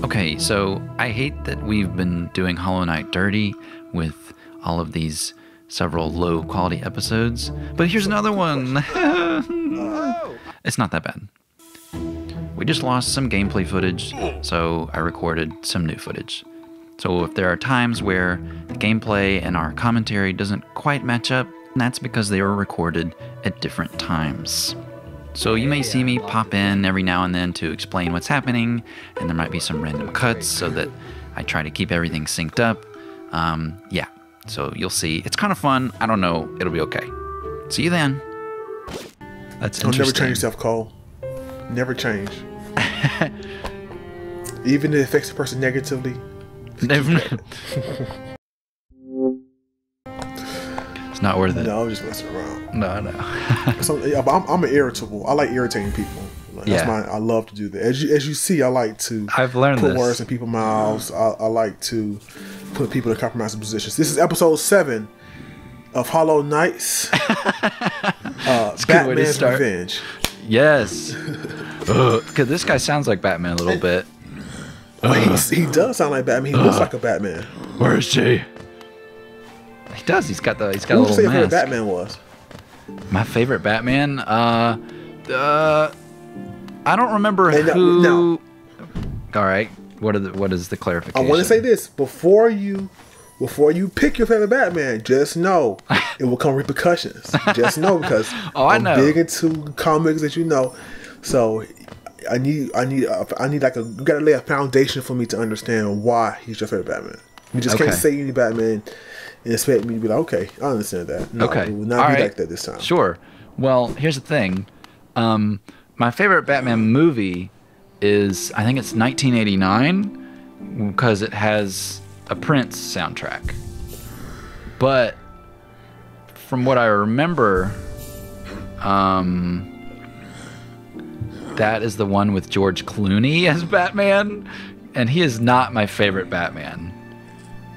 Okay, so I hate that we've been doing Hollow Knight dirty with all of these several low quality episodes, but here's another one. it's not that bad. We just lost some gameplay footage, so I recorded some new footage. So if there are times where the gameplay and our commentary doesn't quite match up, that's because they were recorded at different times. So you may see me pop in every now and then to explain what's happening, and there might be some random cuts so that I try to keep everything synced up. Um, yeah, so you'll see. It's kind of fun. I don't know. It'll be okay. See you then. That's Don't never change yourself, Cole. Never change. Even if it affects a person negatively. Never- it's not worth it. No, I'm just messing around. No, no. So, yeah, but I'm, I'm irritable. I like irritating people. Like, That's Yeah. my. I love to do that. As you as you see, I like to I've learned put this. words in people's mouths. I, I like to put people in compromising positions. This is episode seven of Hollow Knights. uh, a good way to Batman's start. Revenge. Yes. Because this guy sounds like Batman a little bit. Well, he does sound like Batman. He looks like a Batman. Where is she? He does. He's got the. He's got Who a would you say little your favorite. Batman was? My favorite Batman. Uh, uh, I don't remember now- who. All right. What are the, What is the I want to say this before you before you pick your favorite Batman. Just know it will come repercussions. Just know because Oh, I I'm know. big into comics that you know. So I need I need I need like a you got to lay a foundation for me to understand why he's your favorite Batman. You just can't say any Batman and expect me to be like, okay, I understand that. No, Okay. it will not All be right. like that this time. Sure. Well, here's the thing. Um, my favorite Batman movie is I think it's 1989 because it has a Prince soundtrack. But from what I remember, um, that is the one with George Clooney as Batman, and he is not my favorite Batman.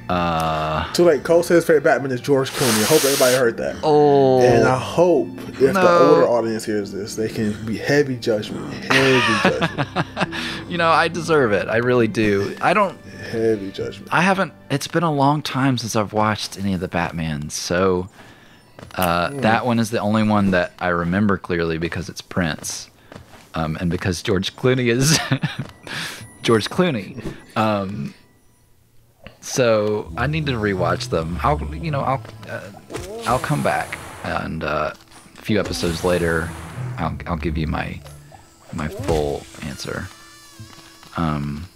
Uh, Too late. Cole says favorite Batman is George Clooney. I hope everybody heard that. oh, And I hope if the older audience hears this, they can be heavy judgment. Heavy judgment. you know, I deserve it. I really do. I don't. heavy judgment. I haven't. It's been a long time since I've watched any of the Batmans, so uh, that one is the only one that I remember clearly because it's Prince, um, and because George Clooney is George Clooney. Um, so I need to rewatch them. I'll, you know, I'll, uh, I'll come back and uh, a few episodes later, I'll, I'll give you my, my full answer. Um,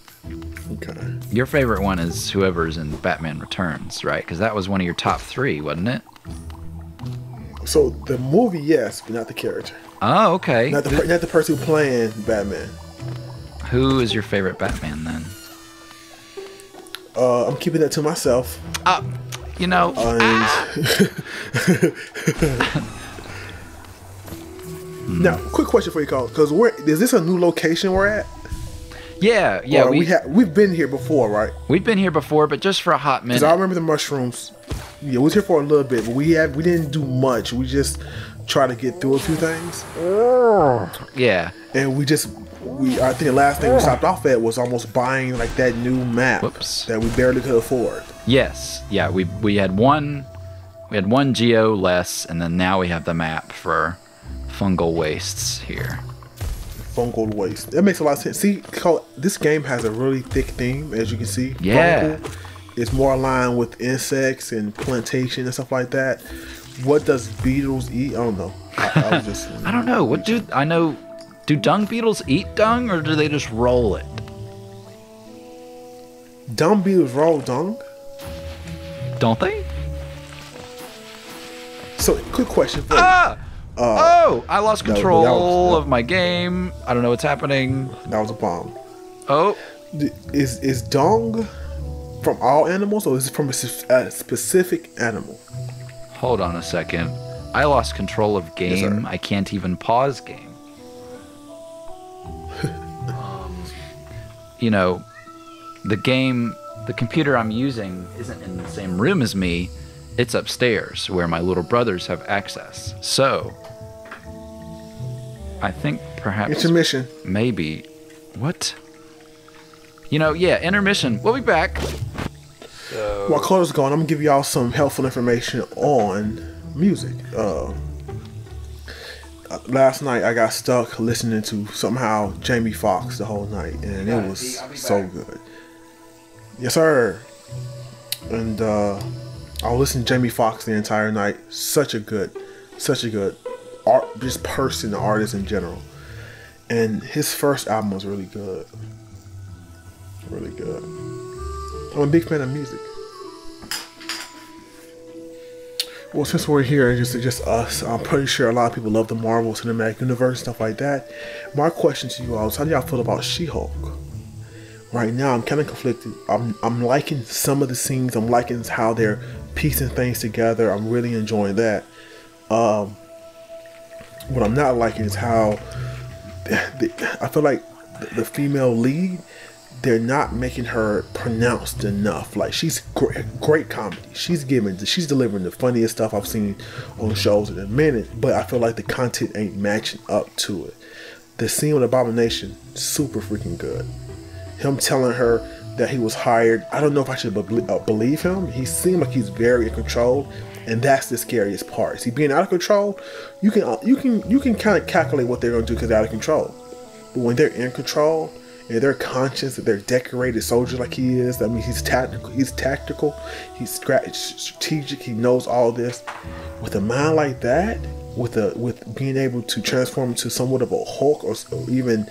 Okay. your favorite one is whoever's in Batman Returns, right? Because that was one of your top three, wasn't it? So the movie, yes, but not the character. Oh, okay. Not the not the person who playing Batman. Who is your favorite Batman then? Uh, I'm keeping that to myself. Uh, you know, And now, quick question for you, Cole, because we're is this a new location we're at? yeah, yeah. Or We, we have we've been here before, right? we've been here before, but just for a hot minute. Because I remember the mushrooms. Yeah, we was here for a little bit, but we had we didn't do much. We just tried to get through a few things, Yeah. and we just we I think the last thing we stopped off at was almost buying like that new map Whoops. that we barely could afford. Yes. Yeah. We we had one, we had one geo less, and then now we have the map for fungal wastes here. Fungal waste. That makes a lot of sense. See, this game has a really thick theme, as you can see. Yeah. Fungal. It's more aligned with insects and plantation and stuff like that. What does beetles eat? I don't know. I, I was just. I don't know. What do I know? Do dung beetles eat dung, or do they just roll it? Dung beetles roll dung. Don't they? So, quick question for you. Ah! oh, I lost that was- control that was- of my game. I don't know what's happening. That was a bomb. Oh, Is is dung from all animals, or is it from a specific animal? Hold on a second. I lost control of game. sir. I can't even pause game. Um, you know, the game, the computer I'm using isn't in the same room as me. It's upstairs where my little brothers have access. So, I think perhaps Intermission. maybe what? You know, yeah, intermission. We'll be back. While Chloe's gone, I'm gonna give y'all some helpful information on music. Uh, uh, last night I got stuck listening to somehow Jamie Foxx the whole night, and it was so good. Yes, sir. And uh, I was listening to Jamie Foxx the entire night. Such a good, such a good art, just person, artist in general. And his first album was really good. Really good. I'm a big fan of music. Well, since we're here, just just us, I'm pretty sure a lot of people love the Marvel Cinematic Universe stuff like that. My question to you all is, how do y'all feel about She-Hulk? Right now, I'm kind of conflicted. I'm I'm liking some of the scenes. I'm liking how they're piecing things together. I'm really enjoying that. Um, what I'm not liking is how the, I feel like the, the female lead they're not making her pronounced enough. Like she's great, great comedy. She's giving, she's delivering the funniest stuff I've seen on shows in a minute. But I feel like the content ain't matching up to it. The scene with Abomination, super freaking good. Him telling her that he was hired. I don't know if I should be- uh, believe him. He seemed like he's very in control, and that's the scariest part. See, being out of control, you can uh, you can you can kind of calculate what they're gonna do because they're out of control. But when they're in control, and they're conscious that they're decorated soldiers like he is. I mean, he's tactical. He's tactical. He's strategic. He knows all this. With a mind like that, with a with being able to transform into somewhat of a Hulk or, or even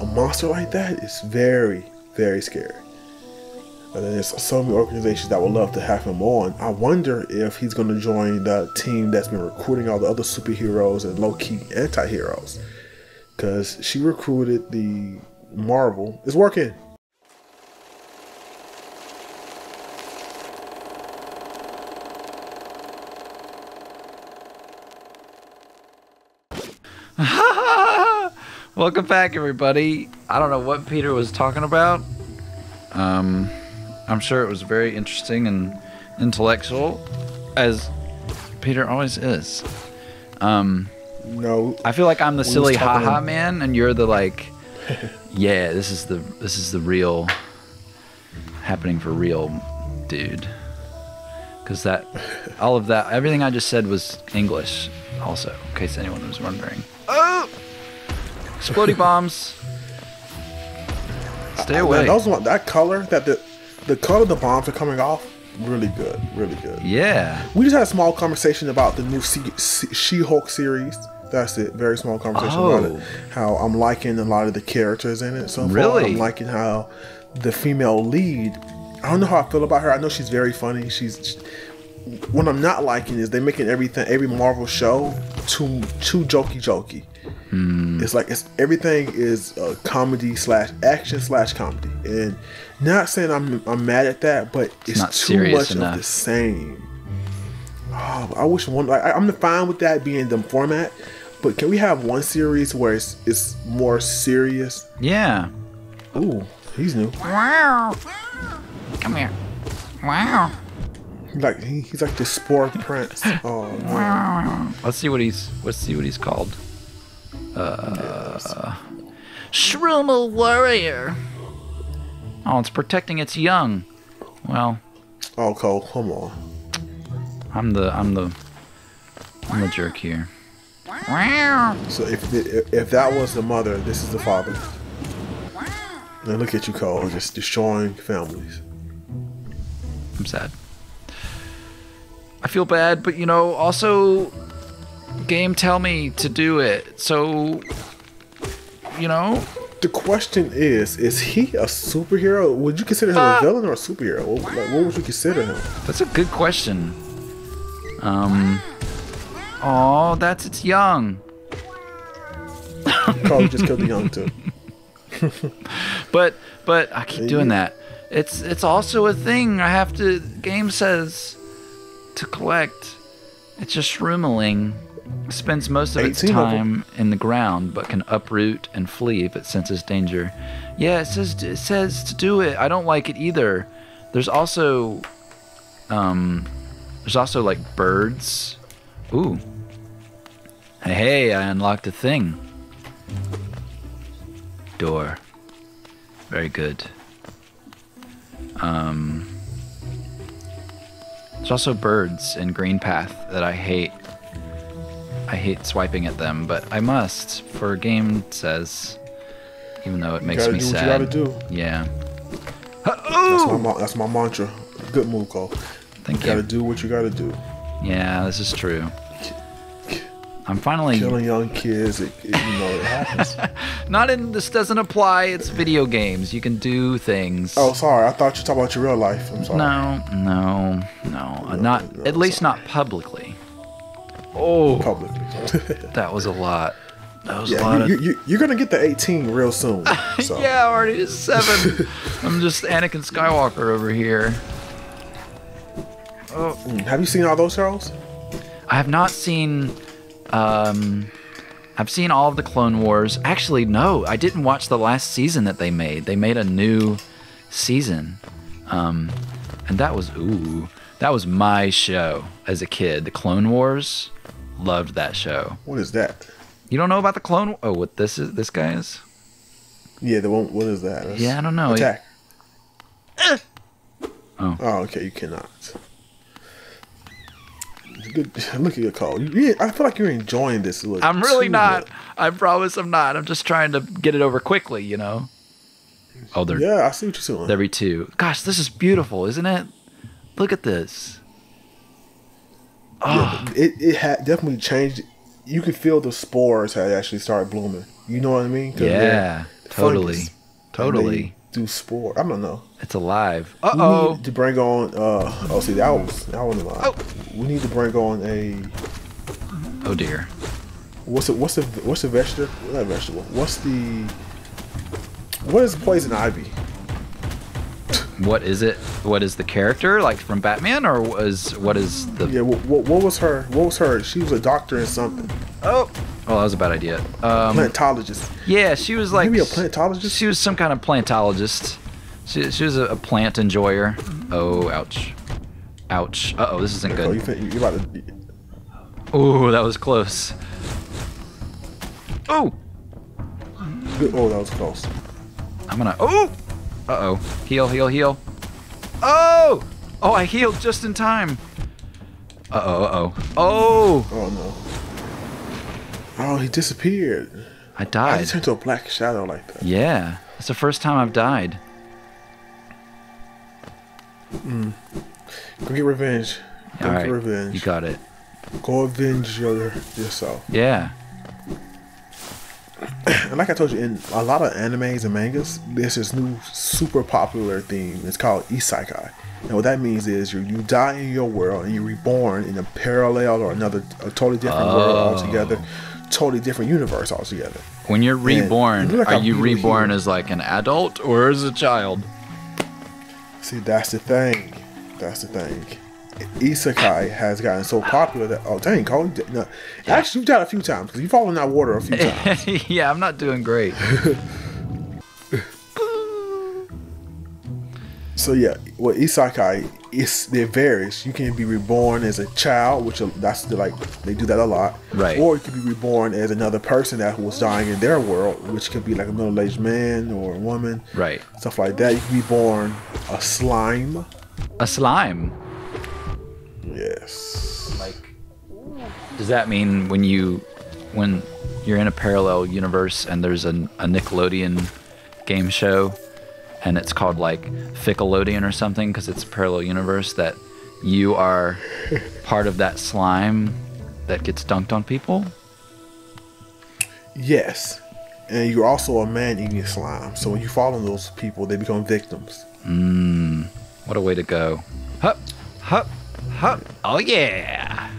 a monster like that, it's very very scary. And there's so many organizations that would love to have him on. I wonder if he's going to join the team that's been recruiting all the other superheroes and low key anti heroes because she recruited the Marvel. It's working. Welcome back, everybody. I don't know what Peter was talking about. Um, I'm sure it was very interesting and intellectual, as Peter always is. Um, no, I feel like I'm the silly haha in- man, and you're the like, yeah, this is the this is the real happening for real, dude. Because that, all of that, everything I just said was English, also, in case anyone was wondering. Oh, exploding bombs. Stay I- away. That, was one, that color that the the color of the bombs are coming off. Really good, really good. Yeah. We just had a small conversation about the new She-Hulk series. That's it. Very small conversation about Oh. it. How I'm liking a lot of the characters in it so far. I'm liking how the female lead. I don't know how I feel about her. I know she's very funny. She's what I'm not liking is they're making everything every Marvel show too too jokey jokey. It's like it's everything is uh, comedy slash action slash comedy, and not saying I'm I'm mad at that, but it's, not too much enough. of the same. Oh, I wish one. Like, I- I'm fine with that being the format, but can we have one series where it's it's more serious? Yeah. Ooh, he's new. Wow. Come here. Wow. Like he, he's like the sport prince. Oh. Wow. Let's see what he's. Let's see what he's called. Uh, Shrumal Warrior. Oh, it's protecting its young. Well, oh, Cole, come on. I'm the I'm the I'm the jerk here. Wow. So if the, if that was the mother, this is the father. And look at you, Cole, just destroying families. I'm sad. I feel bad, but you know, also game tell me to do it. So you know, The question is: Is he a superhero? Would you consider him Ah. a villain or a superhero? What, like, what would you consider him? that's a good question. Um Oh, that's its young. Probably just killed the young too. But but I keep Yeah. doing that. It's it's also a thing I have to game says to collect. It's just Shrumeling. Spends most of its 18 of 'em. time in the ground, but can uproot and flee if it senses danger. Yeah, it says it says to do it. I don't like it either. There's also um there's also like birds. Ooh. Hey, I unlocked a thing. Door. very good. Um, there's also birds in Green Path that I hate. I hate swiping at them, but I must for a game says, even though it makes me you sad. gotta do. Yeah. That's my, Oh! that's my mantra. Good move, Cole. Thank You gotta do what you gotta do. Yeah, this is true. I'm finally Killing young kids, it, it, you know, it happens. not in. This doesn't apply. It's video games. You can do things. oh, sorry. I thought you were talking about your real life. I'm sorry. No, no, no, not no, at least not publicly. Oh, Publicly. that was a lot. That was a lot you, of. you, you, you're gonna get the 18 real soon. So. Yeah, already is seven. I'm just Anakin Skywalker over here. Mm, Have you seen all those shows? I have not seen. Um, I've seen all of the Clone Wars. Actually, no, I didn't watch the last season that they made. They made a new season, um, and that was ooh, that was my show as a kid. The Clone Wars. Loved that show. What is that? You don't know about the Clone? Oh, what this is? This guy is? Yeah, the one. What is that? That's- Yeah, I don't know. Attack. Oh. Oh, okay. You cannot. Good. Look at your call. You, I feel like you're enjoying this. Look, I'm really not. much. I promise I'm not. I'm just trying to get it over quickly, you know. Oh, there, Yeah, I see what you're doing. there be two. Gosh, this is beautiful, isn't it? Look at this. Oh, it it had definitely changed. You could feel the spores had actually started blooming. You know what I mean? yeah, totally, fungus. totally. They do spore. I don't know. It's alive. Uh We oh. to bring on. Uh, oh, see that was that was alive. Oh. We need to bring on a Oh dear. what's the what's the what's the vegetable? Not vegetable. What's the what is poison ivy? What is it? What is the character like from Batman, or was what is the? Yeah, what, what, what was her? What was her? She was a doctor in something. Oh, oh, that was a bad idea. Um, Plantologist. yeah, she was like Maybe a plantologist. She was some kind of plantologist. She, she was a, a plant enjoyer. Oh, ouch. Ouch. Uh oh, this isn't good. Oh, you you about to? Oh, that was close. Oh, Oh, that was close. I'm gonna. Oh! Uh oh. Heal, heal, heal. Oh! Oh, I healed just in time. Uh oh, uh oh. Oh! Oh no. Oh, he disappeared. I I died. just turned to a black shadow like that. Yeah. It's the first time I've died. Mm. Go get revenge. Go All get right. revenge. You got it. Go avenge your yourself. Yeah. And like I told you, in a lot of animes and mangas, there's this new super popular theme. It's called isekai. And what that means is you you die in your world and you're reborn in a parallel or another, a totally different world Oh. altogether, totally different universe altogether. When you're reborn, you're like are you reborn hero. as like an adult or as a child? See, that's the thing. That's the thing. Isekai has gotten so popular that oh dang, Cole, you no, actually you've died a few times because you've fallen in that water a few times. yeah, I'm not doing great. So yeah, well, isekai is it varies. You can be reborn as a child, which uh, that's the, like they do that a lot. Right. Or you can be reborn as another person that was dying in their world, which could be like a middle-aged man or a woman, Right. stuff like that. You can be born a slime. A slime. Yes. Like, does that mean when you, when you're in a parallel universe and there's an, a Nickelodeon game show, and it's called like Fickelodeon or something because it's a parallel universe that you are part of that slime that gets dunked on people? Yes. And you're also a man eating slime. So when you fall on those people, they become victims. Mmm. What a way to go. Hup, hup, hup. Oh yeah.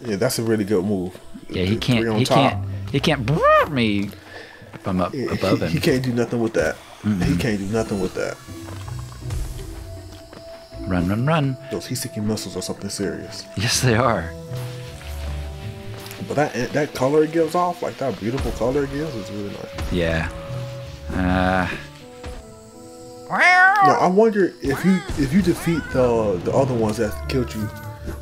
Yeah, that's a really good move. Yeah, he can't. He top. can't. He can't me if I'm up Yeah, above he, him. he can't do nothing with that. He can't do nothing with that. Run, run, run. Those heat-seeking missiles are something serious. Yes, they are. But that that color it gives off, like that beautiful color it gives, is really nice. Yeah. Uh, Now I wonder if you if you defeat the the other ones that killed you,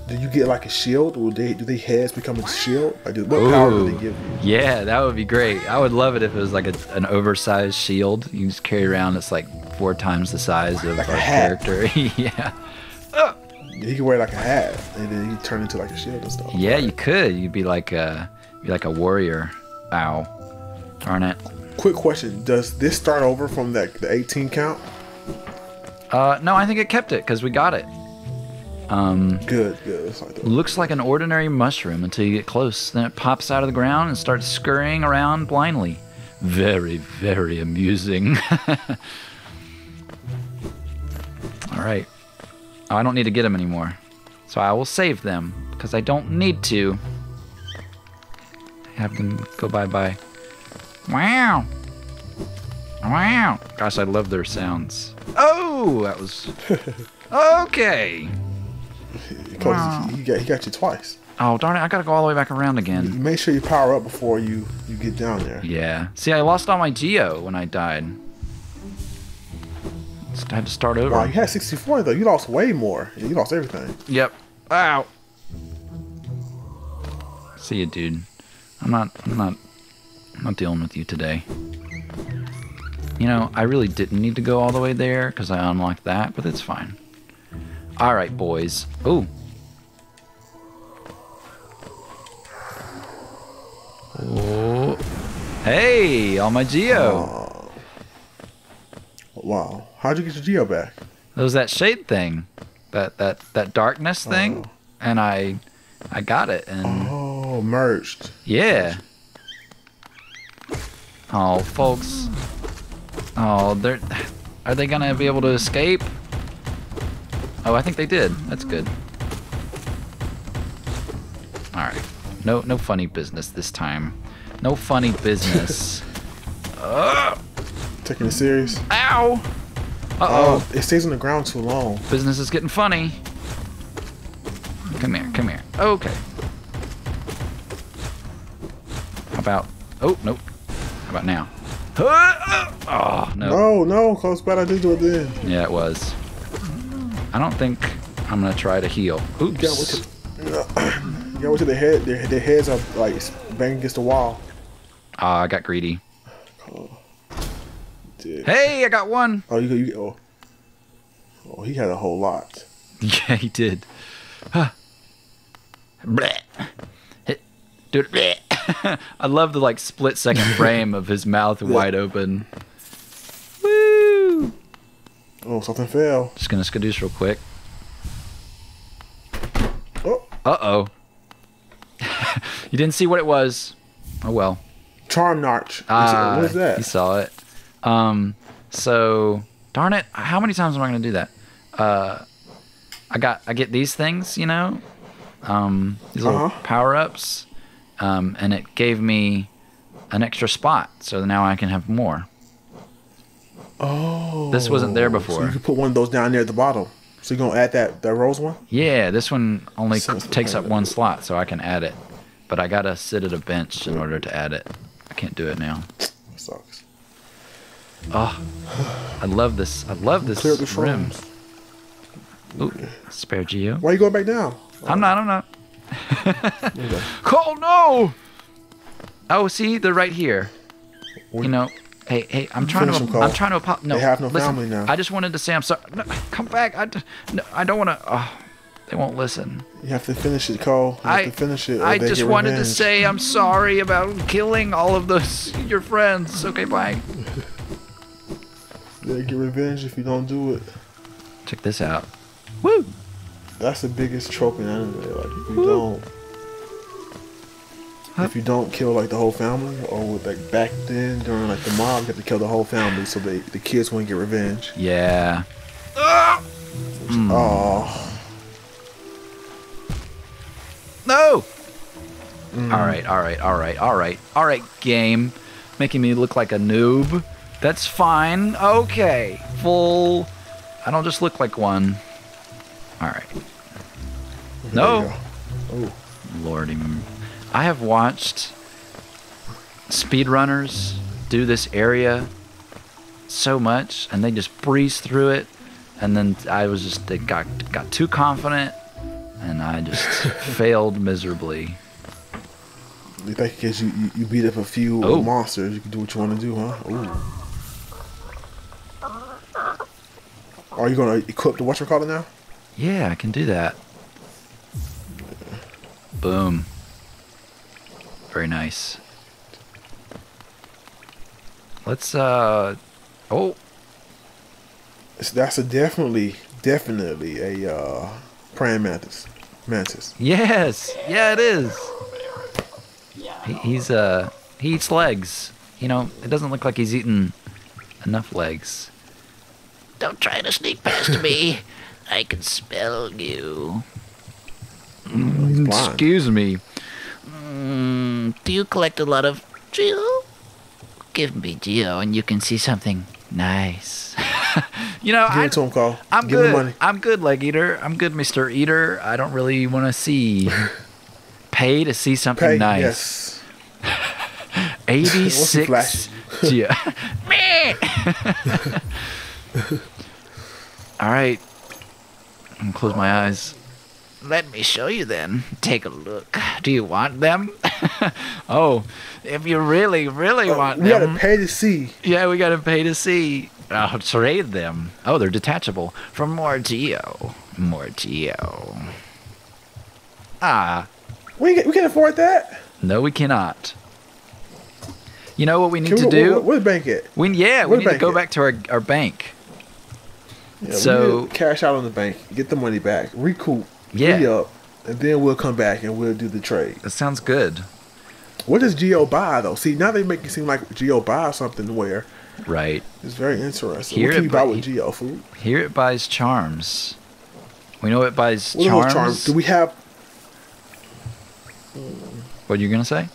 Do you get like a shield? Or they do they heads become a shield? Like, do- what power do they give you? Yeah, that would be great. I would love it if it was like a, an oversized shield you just carry around. It's like four times the size of Like a our hat. character. yeah. He can wear like a hat, and then he turn into like a shield and stuff. Yeah, you could. You'd be like a, be like a warrior. Ow. Darn it. Quick question: Does this start over from that the 18 count? Uh, no, I think it kept it because we got it. Um, Good, good. Like looks like an ordinary mushroom until you get close. Then it pops out of the ground and starts scurrying around blindly. Very, very amusing. All right. Oh, I don't need to get them anymore. So I will save them because I don't need to. Have them go bye bye. Wow. Wow. Gosh, I love their sounds. Oh, that was. Okay. Because he, he got he got you twice. Oh, darn it. I got to go all the way back around You again. make sure you power up before you you get down there. Yeah. See, I lost all my Geo when I died. Just had to start over. Wow, you had 64 though. You lost way more. You lost everything. Yep. Ow. See you, dude. I'm not. I'm not. I'm not dealing with you today. You know, I really didn't need to go all the way there because I unlocked that, but it's fine. All right, boys. Ooh. Oh. Hey, all my Geo. Wow. How'd you get your Geo back? There was that shade thing, that that that darkness thing, oh. and I I got it, and Oh, merged. yeah. Oh, folks. Oh, they're are they gonna be able to escape? Oh, I think they did. That's good. All right. No no funny business this time. No funny business. Taking it serious. Ow. Uh oh. Oh, it stays on the ground too long. Business is getting funny. Come here, come here. Okay. How about? Oh nope. How about now? Oh no. No, no, cause bad I did do it then. Yeah, it was. I don't think I'm gonna try to heal. You Oops. you got what to the head. Their, their heads are like banging against the wall. Ah, I got greedy. Dude. Hey, I got one. Oh, you, you oh. oh, he had a whole lot. Yeah, he did. Huh. Bleh. Dude, bleh. I love the like split second frame of his mouth wide open. Oh, something fell. Just gonna skadoosh real quick. Oh, Uh oh. you didn't see what it was. Oh well. charm notch. Ah, what is that? You saw it. Um. So darn it. How many times am I gonna do that? Uh, I got. I get these things. You know. Um. These little Uh-huh. power ups. Um. And it gave me an extra spot, so now I can have more. Oh, This wasn't there So before. you can put one of those down there at the bottom. So you're gonna add that that rose one? Yeah, this one only takes up one slot, so I can add it. But I gotta sit at a bench in order to add it. I can't do it now. That sucks. Oh, I love this. I love this Clear the rim. Ooh, spare Geo. Why are you going back down? I'm not. I'm not. Okay. Oh no! Oh, see, they're right here. You know. Hey, hey, I'm trying Finish to. them, I'm trying to. apo- No, They have no listen, family now. I just wanted to say I'm sorry. No, come back. I, no, I don't want to. Oh, uh, they won't listen. You have to finish it, Cole. You have I to finish it. I just wanted to say I'm sorry about killing all of those your friends. Okay, bye. they get revenge if you don't do it. Check this out. Woo! That's the biggest trope in anime. Like if you don't, if you don't kill like the whole family, or like back then during like the mob, you have to kill the whole family so they the kids won't get revenge. Yeah. Hmm. Oh, No. All right, all right, all right, all right, all right. Game, making me look like a noob. That's fine. Okay, full. I don't just look like one. All right. No. There you go. Lordy, I have watched speedrunners do this area so much, and they just breeze through it. And then I was just they got got too confident, and I just failed miserably. You think because you, you, beat up a few Oh. monsters, you can do what you want to do, huh? Ooh. Are you gonna equip the whatchamacallit now? Yeah, I can do that. Boom. Very nice. Let's uh oh It's, that's a definitely, definitely a uh, praying mantis. Mantis. yes yeah it is. He, he's uh he eats legs. You know it doesn't look like he's eaten enough legs. Don't try to sneak past me. I can smell you. He's. Excuse me. Mm, do you collect a lot of Geo? Give me Geo and you can see something nice. You know Give I it to him, Carl. I'm Give good. I'm good, leg eater. I'm good, Mister Eater. I don't really want to see. Pay to see something Pay, nice. yes. Eighty-six. geo. Yeah. All right. I'm gonna close my eyes. Let me show you then. Take a look. Do you want them? Oh, if you really, really want them, We gotta pay to see. yeah, we gotta pay to see. I'll trade them. Oh, they're detachable. For more Geo. More Geo. Ah, We can, we can afford that. no, we cannot. You know what we need Can to we, do? The bank at? We yeah, we need to go at? back to our, our bank. Yeah, So- we cash out on the bank, get the money back, recoup, Yeah. re up, and then we'll come back and we'll do the trade. That sounds good. What does Geo buy though? See, now they make it seem like Geo buys something where Right. it's very interesting. Here what can you buy bu- with Geo food? Here it buys charms. We know it buys What charms. charms? Do we have? What are you gonna say?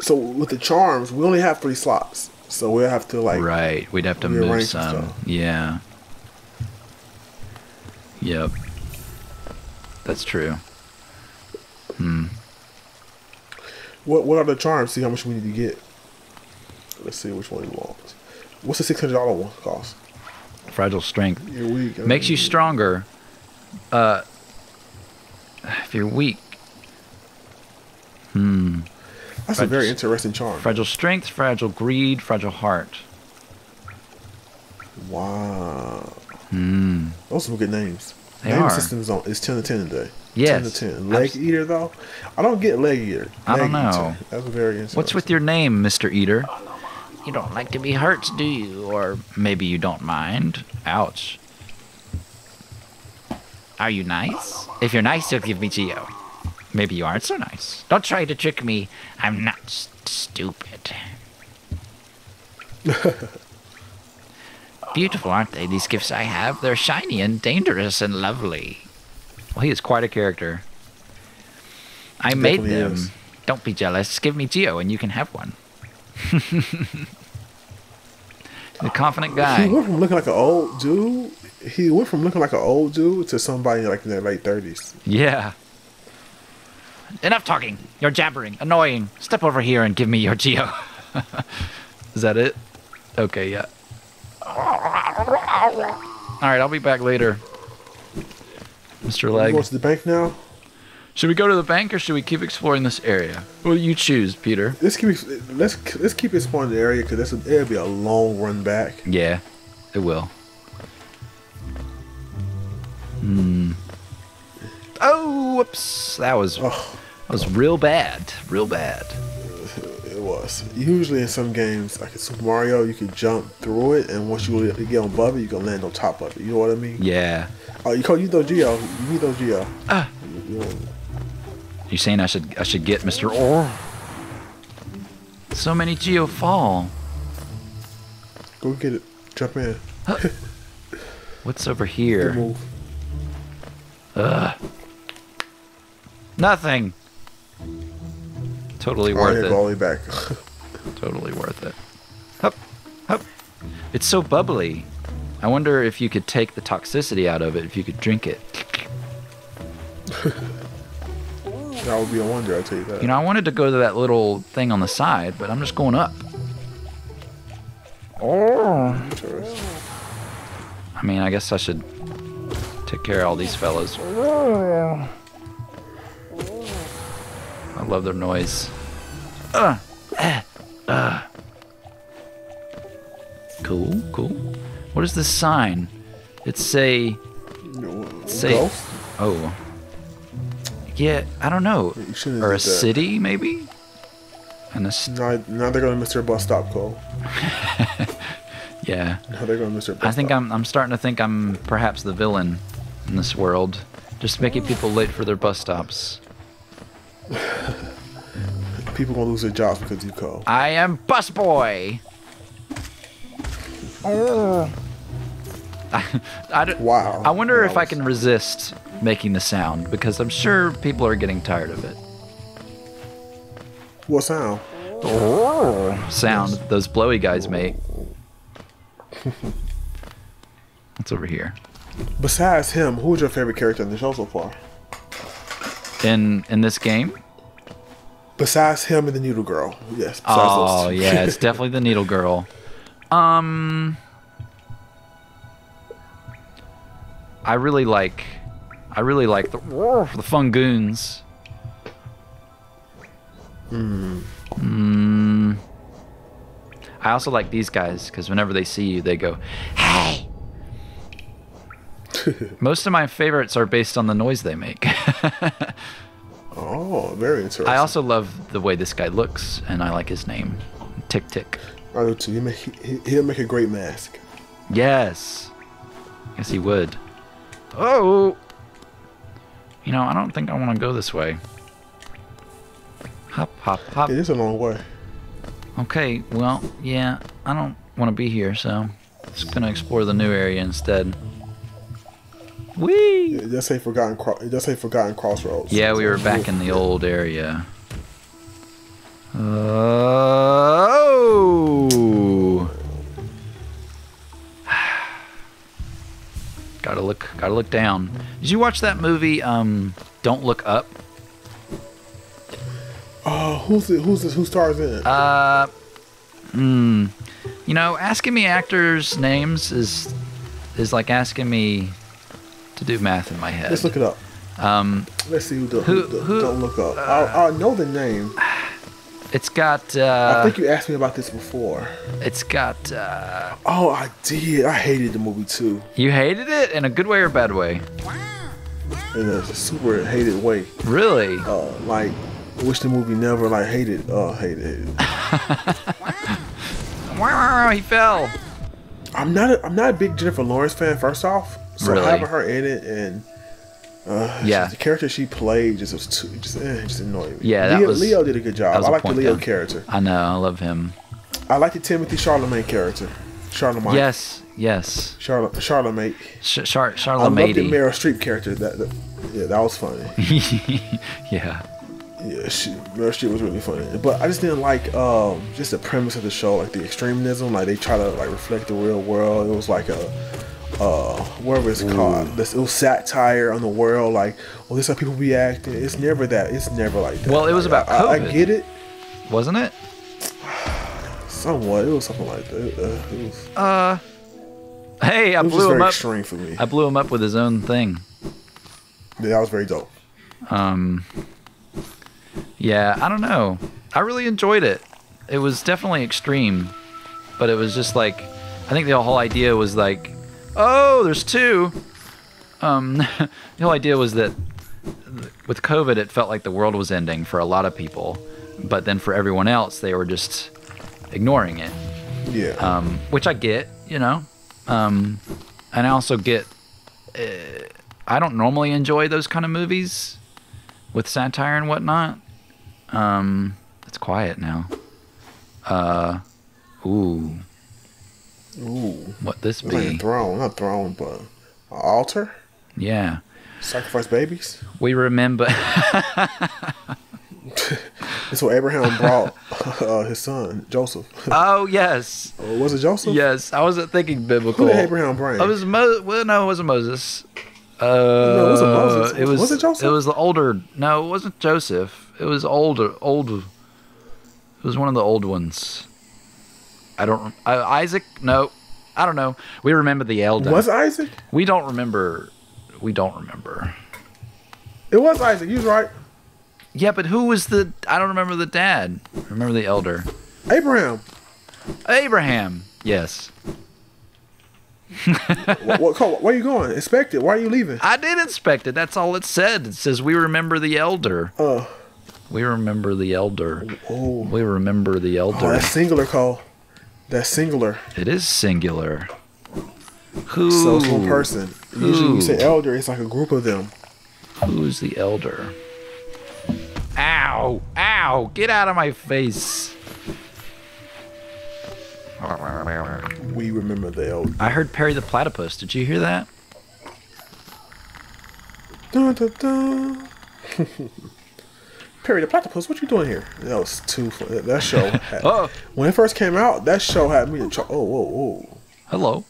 So with the charms, we only have three slots, so we'll have to like right. We'd have to move some. Yeah. Yep. That's true. Hmm. What What are the charms? See how much we need to get. Let's see which one you want. What's the six hundred dollar one cost? Fragile strength You're weak. makes you stronger. Uh, if you're weak. Hmm. That's a very interesting charm. Fragile strength, fragile greed, fragile heart. Wow, Hmm. those are some good names. They Name are. system is on is ten to ten today. Yes. ten to ten. Leg eater though, I don't get leg eater. I don't know. eater. That's very interesting. What's with your name, Mr. Eater? You don't like to be hurt, do you? Or Maybe you don't mind. Ouch. are you nice? If you're nice, you'll give me Geo. Maybe you aren't so nice. Don't try to trick me. I'm not s- stupid. Beautiful, aren't they? These gifts I have. They're shiny and dangerous and lovely. Well, he is quite a character. I made them. is. Don't be jealous. Give me Geo and you can have one. the confident guy. He went from looking like an old dude. He went from looking like an old dude to somebody like in their late thirties. Yeah. Enough talking. You're jabbering. Annoying. Step over here and give me your Geo. Is that it? Okay, yeah. Alright, I'll be back later. Mr. Leg. going to the bank now? Should we go to the bank or should we keep exploring this area? Well, you choose, Peter. Let's keep let's let's keep exploring the area because it'll be a long run back. Yeah, it will. Hmm. Oh, whoops. That was that Oh, was real bad. Real bad. Was. Usually in some games, like in Super Mario, you can jump through it, and once you get on above it, you can land on top of it. You know what I mean? Yeah. Oh, you call you those Geo. You need those Geo. Ah. You saying I should I should get Mr. Or? So many Geo fall. go get it. Jump in. What's over here? Ugh. Nothing. Totally worth it. go all the way back. Totally worth it. Hup, hup. It's so bubbly. I wonder if you could take the toxicity out of it, if you could drink it. that would be a wonder. I tell you that. You know, I wanted to go to that little thing on the side, but I'm just going up. Oh. I mean, I guess I should take care of all these fellas. Oh, I love their noise. Uh, eh, uh. Cool, cool. What is this sign? It's say, say, oh, yeah. I don't know. Or a that. city, maybe. And a st- Now, now they're gonna miss their bus stop, Cole. yeah. Now they're gonna miss their bus I think stop. I'm I'm starting to think I'm perhaps the villain in this world, just making people late for their bus stops. People gonna lose their jobs because you, Cole. I am busboy. I, I, Wow. I wonder if I can resist making the sound because I'm sure people are getting tired of it. What sound? Sound those blowy guys make. What's over here? Besides him, who's your favorite character in the show so far? In in this game? Besides him and the Noodle Girl. Yes. Oh yeah, it's definitely the Needle Girl. Um, I really like, I really like the the Fungoons. Hmm. I also like these guys because whenever they see you, they go, "Hey." Most of my favorites are based on the noise they make. oh, very interesting. I also love the way this guy looks, and I like his name, Tiktik. I do too. He make, he, he'll make a great mask. Yes. Yes, he would. Oh! You know, I don't think I want to go this way. Hop, hop, hop. It is a long way. Okay, well, yeah, I don't want to be here, so I'm just going to explore the new area instead. Whee! It does say Forgotten. Cro- it does say Forgotten Crossroads. Yeah, we were back in the old area. Oh! gotta look, gotta look down. Did you watch that movie? Um, Don't Look Up. Oh, who's the, who's this, who stars in it? Uh, hmm. You know, asking me actors' names is is like asking me to do math in my head. Let's look it up. Um, Let's see who, the, Who- who, who- don't look up. I, I know the name. it's got. I Uh, think you asked me about this before. it's got. Uh, Oh, I did. I hated the movie too, you hated it in a good way or bad way? in a super hated way. Really? Uh, like, wish the movie never like hated. Uh, hated. hated. He fell. I'm not. A, I'm not a big Jennifer Lawrence fan. First off, so Really? having her in it and. Uh, Yeah. the character she played just was too, just, eh, just annoyed me. Yeah, Leo, was- Leo did a good job. I like the Leo then. character. I know. I love him. I like the Timothy Charlemagne character. Charlemagne. Yes. Yes. Charlemagne. Sh- Char- Charlemagne. I love the. Meryl Streep character. That, that, yeah, that was funny. yeah. Yeah, she, Meryl Streep was really funny. But I just didn't like um, just the premise of the show, like the extremism. Like they try to like reflect the real world. It was like a uh, whatever it's called. This, little satire on the world. Like, well, this is how people be acting. It's never that. It's never like that. Well, it was Like, about I, I COVID. get it, Wasn't it? somewhat. It was something like that. Uh, it was, Uh. Hey, I it was just blew him very up. extreme for me. I blew him up with his own thing. Yeah, that was very dope. Um, yeah, I don't know. I really enjoyed it. It was definitely extreme, but it was just like, I think the whole idea was like, oh, there's two. Um, the whole idea was that with COVID, it felt like the world was ending for a lot of people, but then for everyone else, they were just ignoring it Yeah. um, which I get, you know. Um, and I also get, uh, I don't normally enjoy those kind of movies with satire and whatnot. Um, it's quiet now. Uh, ooh, Ooh, what this it's like a be? throne, not throne, but an altar. Yeah, Sacrifice babies. we remember. That's what Abraham brought uh, his son Joseph. oh yes, Uh, was it Joseph? yes. I wasn't thinking biblical. Who did Abraham bring? I was Mo. Well, no, it wasn't Moses. Uh, No, it wasn't Moses. It was. Was it Joseph? It was the older. No, it wasn't Joseph. It was older. Old. It was one of the old ones. I don't. Uh, Isaac. No, I don't know. We remember the elder. Was Isaac? we don't remember. We don't remember. It was Isaac. You was right. Yeah, but who was the? I don't remember the dad. I remember the elder. Abraham. Abraham. Yes. what, what, where you going? Inspect it. Why are you leaving? I did inspect it. That's all it said. It says we remember the elder. Uh, We remember the elder. oh, We remember the oh, elder. that's singular, Cole. That's singular. It is singular. Who? So it's one person. Usually you say elder, it's like a group of them. Who's the elder? Ow! Ow! Get out of my face! We remember the elder. I heard Perry the Platypus. Did you hear that? Dun, dun, dun. Perry the Platypus, what you doing here? That was too fun. That- That show. Had, Oh, When it first came out, that show had me in trouble. Oh, whoa, whoa. hello.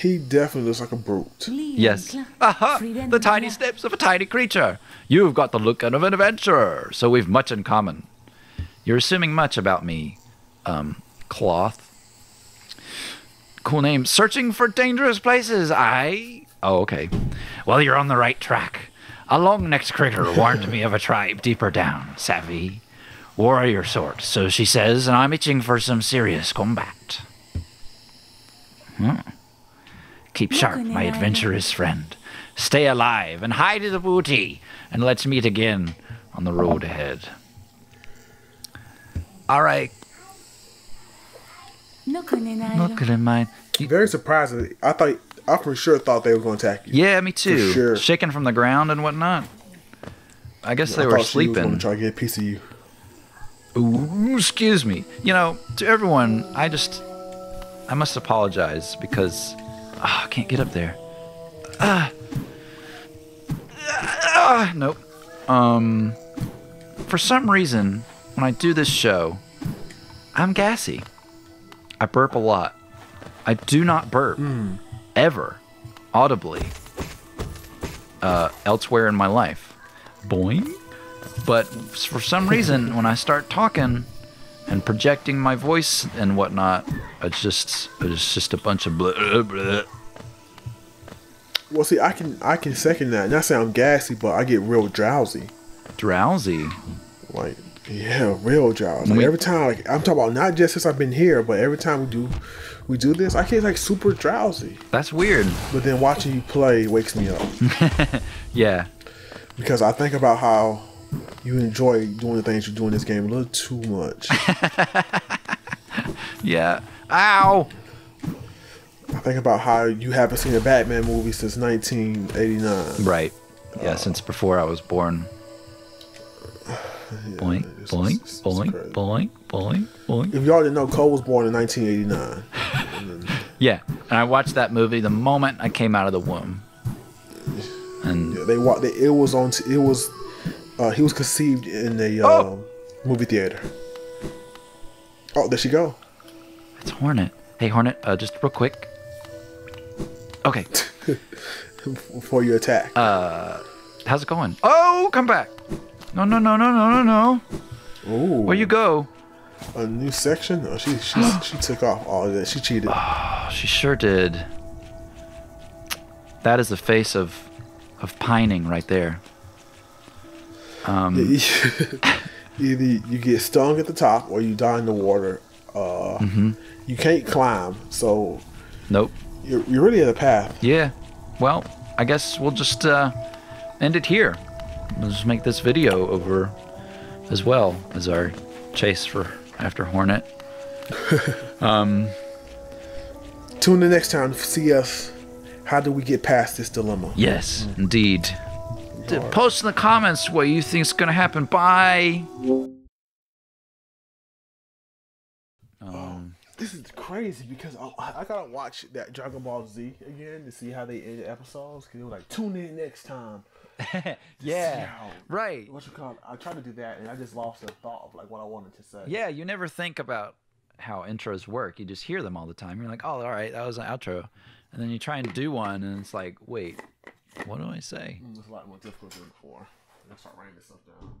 He definitely looks like a brute. Yes. Aha! The tiny steps of a tiny creature. You've got the look of an adventurer, so we've much in common. You're assuming much about me, um, Cloth. Cool name. Searching for dangerous places. I. Oh, okay. Well, you're on the right track. A long-necked critter warned me of a tribe deeper down, savvy. Warrior sort, so she says, and I'm itching for some serious combat. Hmm. Keep sharp, my adventurous friend. Stay alive and hide the booty, and let's meet again on the road ahead. All right, look at mine. You- Very surprising. I thought, I for sure thought they were going to attack you. Yeah, me too. For sure. Shaking from the ground and whatnot. I guess they I were thought she was try to get a piece of you. Ooh, excuse me. You know, to everyone, I just, I must apologize because ah, I can't get up there. Ah, ah, nope. Um, for some reason, when I do this show, I'm gassy. I burp a lot. I do not burp ever, audibly, uh, elsewhere in my life. Boing. But for some reason, when I start talking and projecting my voice and whatnot, it's just it's just a bunch of blah, blah. Well, see, I can I can second that. Not say I'm gassy, but I get real drowsy. drowsy. Like, yeah, real drowsy. Like, We- every time, like, I'm talking about not just since I've been here, but every time we do we do this, I get like super drowsy. That's weird. But then watching you play wakes me up Yeah. because I think about how you enjoy doing the things you do in this game a little too much. Yeah. Ow. I think about how you haven't seen a Batman movie since 1989. Right. Yeah, uh, since before I was born. Boink, it's- boink, it's- it's boink, crazy. boink, boink, boink. If y'all didn't know, Cole was born in 1989. Yeah, and I watched that movie the moment I came out of the womb. And Yeah, they wa- they, It was on. T- it was. Uh, he was conceived in a Oh! um, movie theater. Oh, there she go. it's Hornet. Hey, Hornet, uh, just real quick. Okay, Before you attack. how's it going? Oh, come back. No, no, no, no, no, no, no. Ooh, Where you go? a new section? Oh, she she she took off all of that. She cheated. Oh, she sure did. That is the face of of pining right there. Um, Either you get stung at the top or you die in the water. Uh, Mm-hmm. You can't climb, so nope. you're, you're really in a path. Yeah. Well, I guess we'll just uh, end it here. We'll just make this video over as well as our chase for after Hornet. Tune in next time to see us. How do we get past this dilemma? Yes, indeed. D- Post in the comments what you think's gonna happen. Bye. Um, This is crazy because I, I gotta watch that Dragon Ball Z again to see how they ended episodes. Cause it was like tune in next time. yeah, how- right. What you call? I tried to do that and I just lost the thought of like what I wanted to say. Yeah, you never think about how intros work. You just hear them all the time. You're like, oh, all right, that was an outro. And then you try and do one, and it's like, wait, what do I say? Mm, it's a lot more difficult than before. Let's start writing this stuff down.